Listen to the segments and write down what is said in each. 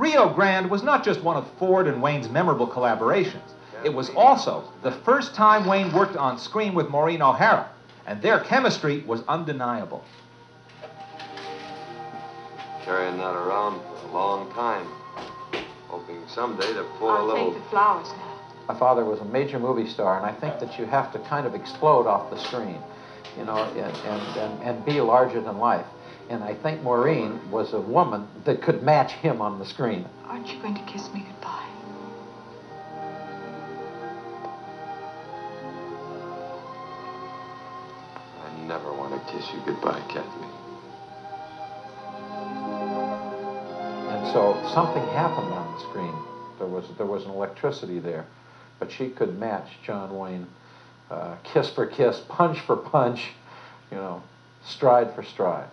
Rio Grande was not just one of Ford and Wayne's memorable collaborations. It was also the first time Wayne worked on screen with Maureen O'Hara, and their chemistry was undeniable. Carrying that around for a long time, hoping someday to pull a I'll little. take the flowers now. My father was a major movie star, and I think that you have to kind of explode off the screen, you know, and, and, and, and be larger than life. And I think Maureen was a woman that could match him on the screen. Aren't you going to kiss me goodbye? I never want to kiss you goodbye, Kathy. And so something happened on the screen. There was, there was an electricity there. But she could match John Wayne uh, kiss for kiss, punch for punch, you know, stride for stride.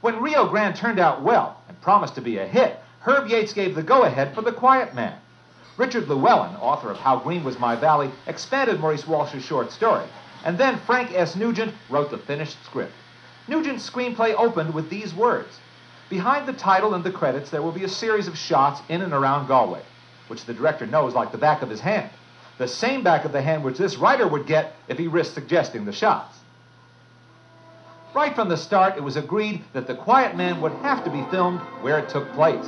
When Rio Grande turned out well and promised to be a hit, Herb Yates gave the go ahead for The Quiet Man. Richard Llewellyn, author of How Green Was My Valley, expanded Maurice Walsh's short story, and then Frank S. Nugent wrote the finished script. Nugent's screenplay opened with these words Behind the title and the credits, there will be a series of shots in and around Galway, which the director knows like the back of his hand. The same back of the hand which this writer would get if he risked suggesting the shots. Right from the start, it was agreed that The Quiet Man would have to be filmed where it took place.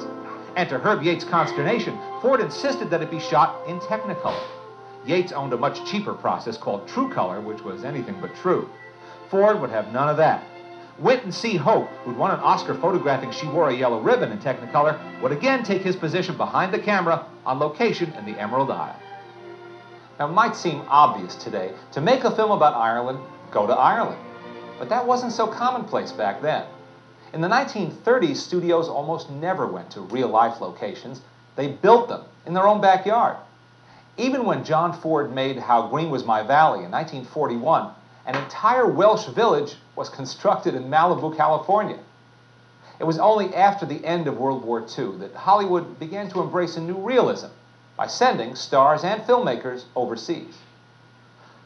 And to Herb Yates' consternation, Ford insisted that it be shot in Technicolor. Yates owned a much cheaper process called Trucolor, which was anything but true. Ford would have none of that. Winton C. Hoch, who'd won an Oscar photographing She Wore a Yellow Ribbon in Technicolor, would again take his position behind the camera on location in the Emerald Isle. Now, it might seem obvious today to make a film about Ireland, go to Ireland. But that wasn't so commonplace back then. In the 1930s, studios almost never went to real life locations, they built them in their own backyard. Even when John Ford made How Green Was My Valley in 1941, an entire Welsh village was constructed in Malibu, California. It was only after the end of World War II that Hollywood began to embrace a new realism by sending stars and filmmakers overseas.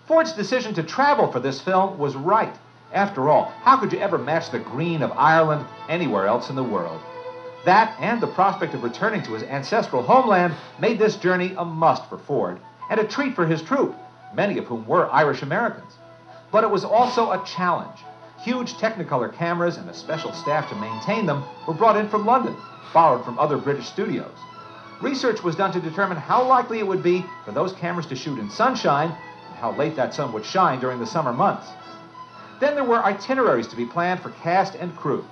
Ford's decision to travel for this film was right. After all, how could you ever match the green of Ireland anywhere else in the world? That and the prospect of returning to his ancestral homeland made this journey a must for Ford and a treat for his troop, many of whom were Irish Americans. But it was also a challenge. Huge Technicolor cameras and a special staff to maintain them were brought in from London, borrowed from other British studios. Research was done to determine how likely it would be for those cameras to shoot in sunshine and how late that sun would shine during the summer months. Then there were itineraries to be planned for cast and crew.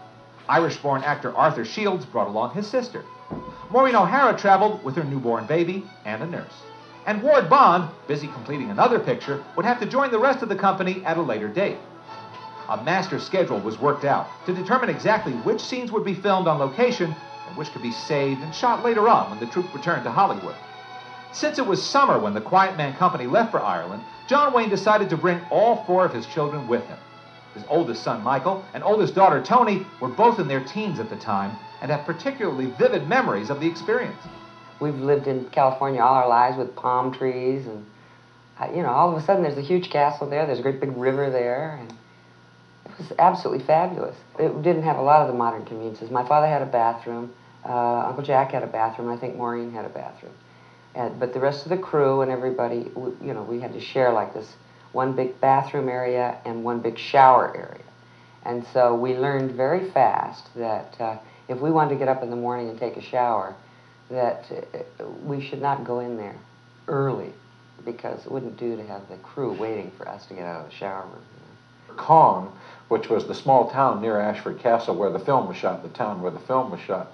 Irish born actor Arthur Shields brought along his sister. Maureen O'Hara traveled with her newborn baby and a nurse. And Ward Bond, busy completing another picture, would have to join the rest of the company at a later date. A master schedule was worked out to determine exactly which scenes would be filmed on location and which could be saved and shot later on when the troupe returned to Hollywood. Since it was summer when the Quiet Man Company left for Ireland, John Wayne decided to bring all four of his children with him. His oldest son, Michael, and oldest daughter, Tony, were both in their teens at the time and have particularly vivid memories of the experience. We've lived in California all our lives with palm trees, and you know, all of a sudden there's a huge castle there. There's a great big river there, and it was absolutely fabulous. It didn't have a lot of the modern conveniences. My father had a bathroom. Uh, Uncle Jack had a bathroom. I think Maureen had a bathroom. And, but the rest of the crew and everybody, w- you know, we had to share like this one big bathroom area and one big shower area. And so we learned very fast that uh, if we wanted to get up in the morning and take a shower, that uh, we should not go in there early because it wouldn't do to have the crew waiting for us to get out of the shower room. Cong, which was the small town near Ashford Castle where the film was shot, the town where the film was shot,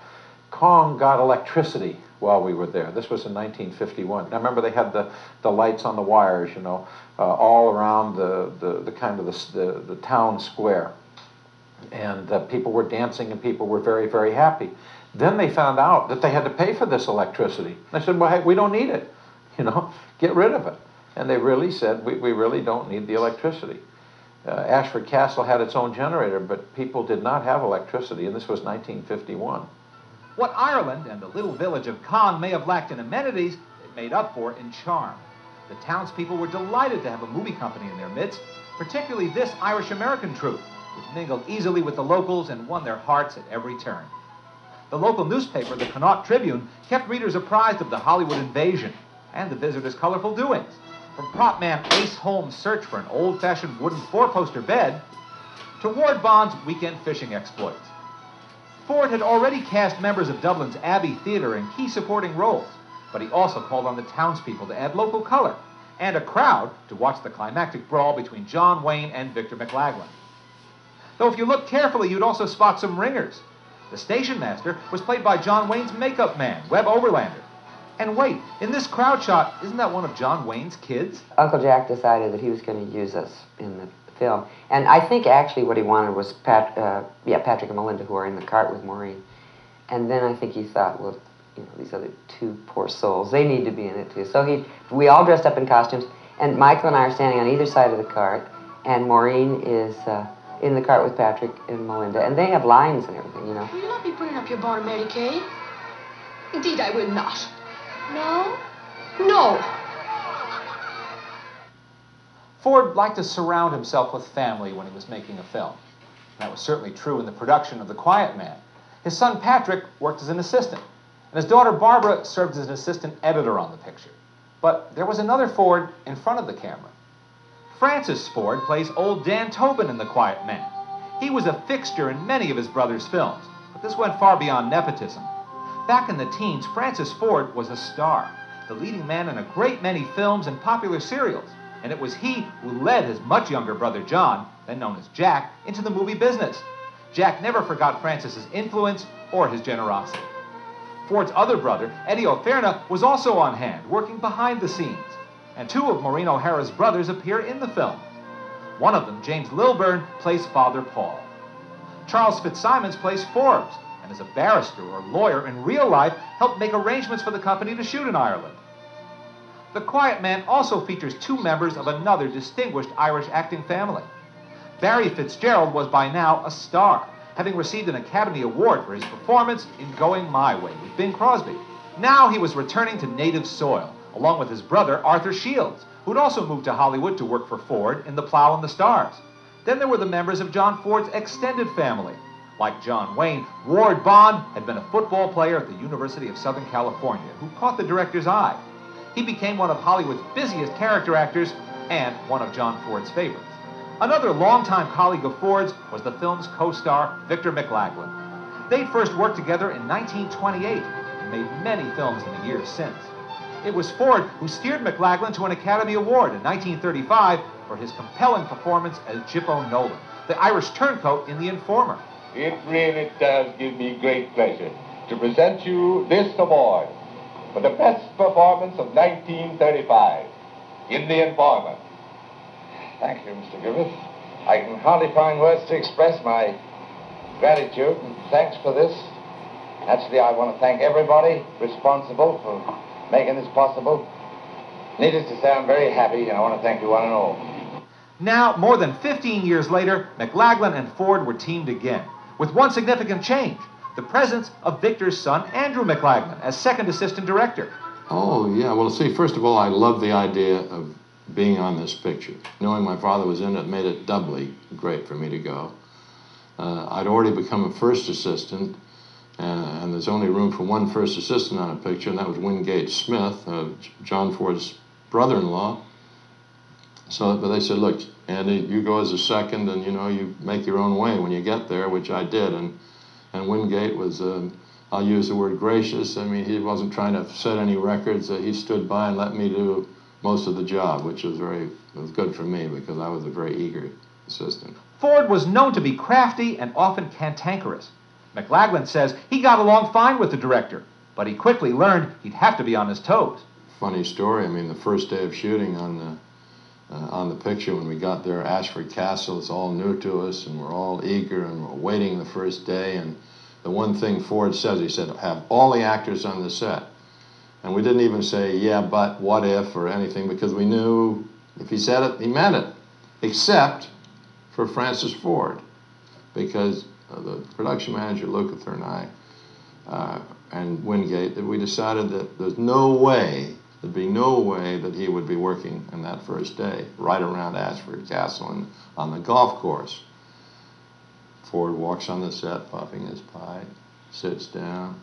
Cong got electricity while we were there. This was in 1951. Now remember they had the, the lights on the wires, you know, uh, all around the, the, the kind of the, the, the town square. And uh, people were dancing and people were very, very happy. Then they found out that they had to pay for this electricity. They said, well, hey, we don't need it, you know, get rid of it. And they really said, we, we really don't need the electricity. Uh, Ashford Castle had its own generator, but people did not have electricity, and this was 1951. What Ireland and the little village of Cong may have lacked in amenities, it made up for in charm. The townspeople were delighted to have a movie company in their midst, particularly this Irish American troupe, which mingled easily with the locals and won their hearts at every turn. The local newspaper, the Connacht Tribune, kept readers apprised of the Hollywood invasion and the visitors' colorful doings. From prop man Ace Holmes' search for an old fashioned wooden four poster bed to Ward Bond's weekend fishing exploits. Ford had already cast members of Dublin's Abbey Theater in key supporting roles, but he also called on the townspeople to add local color and a crowd to watch the climactic brawl between John Wayne and Victor McLaglen. Though if you look carefully, you'd also spot some ringers. The station master was played by John Wayne's makeup man, Webb Overlander. And wait, in this crowd shot, isn't that one of John Wayne's kids? Uncle Jack decided that he was going to use us in the film. And I think actually what he wanted was Pat, uh, yeah, Patrick and Melinda, who are in the cart with Maureen. And then I think he thought, well, you know, these other two poor souls, they need to be in it too. So he, we all dressed up in costumes, and Michael and I are standing on either side of the cart, and Maureen is uh, in the cart with Patrick and Melinda, and they have lines and everything, you know. Will you not be putting up your bonnet, Mary Kate? Indeed, I will not. No? No. Ford liked to surround himself with family when he was making a film. That was certainly true in the production of The Quiet Man. His son Patrick worked as an assistant, and his daughter Barbara served as an assistant editor on the picture. But there was another Ford in front of the camera. Francis Ford plays old Dan Tobin in The Quiet Man. He was a fixture in many of his brother's films, but this went far beyond nepotism. Back in the teens, Francis Ford was a star, the leading man in a great many films and popular serials, and it was he who led his much younger brother John, then known as Jack, into the movie business. Jack never forgot Francis's influence or his generosity. Ford's other brother, Eddie O'Fearna, was also on hand, working behind the scenes, and two of Maureen O'Hara's brothers appear in the film. One of them, James Lilburn, plays Father Paul. Charles Fitzsimons plays Forbes, and as a barrister or lawyer in real life, helped make arrangements for the company to shoot in Ireland. The Quiet Man also features two members of another distinguished Irish acting family. Barry Fitzgerald was by now a star, having received an Academy Award for his performance in Going My Way with Bing Crosby. Now he was returning to native soil, along with his brother Arthur Shields, who'd also moved to Hollywood to work for Ford in The Plow and the Stars. Then there were the members of John Ford's extended family. Like John Wayne, Ward Bond had been a football player at the University of Southern California who caught the director's eye. He became one of Hollywood's busiest character actors and one of John Ford's favorites. Another longtime colleague of Ford's was the film's co-star, Victor McLaglen. They'd first worked together in 1928 and made many films in the years since. It was Ford who steered McLaglen to an Academy Award in 1935 for his compelling performance as Gypo Nolan, the Irish turncoat in The Informer. It really does give me great pleasure to present you this award for the best performance of 1935 in The Informer. Thank you, Mr. Griffith. I can hardly find words to express my gratitude and thanks for this. Naturally, I want to thank everybody responsible for making this possible. Needless to say, I'm very happy, and I want to thank you one and all. Now, more than 15 years later, McLaglen and Ford were teamed again, with one significant change the presence of Victor's son, Andrew McLaglen, as second assistant director. Oh, yeah. Well, see, first of all, I love the idea of being on this picture. Knowing my father was in it made it doubly great for me to go. Uh, I'd already become a first assistant, uh, and there's only room for one first assistant on a picture, and that was Wingate Smith, uh, John Ford's brother-in-law. So, but they said, look, Andy, you go as a second, and you know, you make your own way when you get there, which I did, and and Wingate was. Um, I'll use the word gracious. I mean, he wasn't trying to set any records. Uh, he stood by and let me do most of the job, which was very was good for me because I was a very eager assistant. Ford was known to be crafty and often cantankerous. McLaglen says he got along fine with the director, but he quickly learned he'd have to be on his toes. Funny story. I mean, the first day of shooting on the uh, on the picture when we got there, Ashford Castle is all new to us, and we're all eager and we're waiting the first day. And the one thing Ford says, he said, have all the actors on the set. And we didn't even say, yeah, but, what if, or anything, because we knew if he said it, he meant it, except for Francis Ford, because uh, the production manager, Lukather, and I, uh, and Wingate, that we decided that there's no way, there'd be no way that he would be working on that first day, right around Ashford Castle and on the golf course. Ford walks on the set, puffing his pipe, sits down.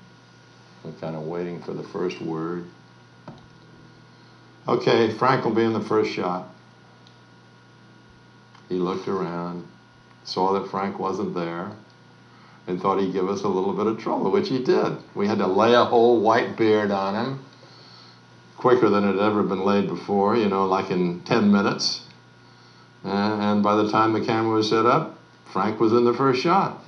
Kind of waiting for the first word. Okay, Frank will be in the first shot. He looked around, saw that Frank wasn't there, and thought he'd give us a little bit of trouble, which he did. We had to lay a whole white beard on him, quicker than it had ever been laid before, you know, like in 10 minutes. And by the time the camera was set up, Frank was in the first shot.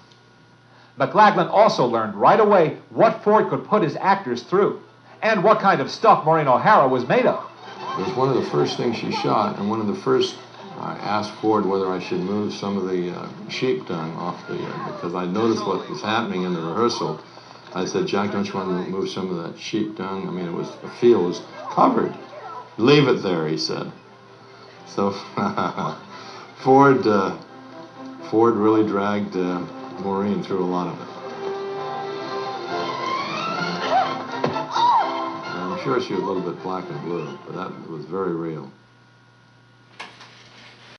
McLaglen also learned right away what Ford could put his actors through and what kind of stuff Maureen O'Hara was made of. It was one of the first things she shot, and one of the first I asked Ford whether I should move some of the uh, sheep dung off the, uh, because I noticed what was happening in the rehearsal. I said, Jack, don't you want to move some of that sheep dung? I mean, it was, the field was covered. Leave it there, he said. So Ford, uh, Ford really dragged uh, Maureen through a lot of it. I'm sure she was a little bit black and blue, but that was very real.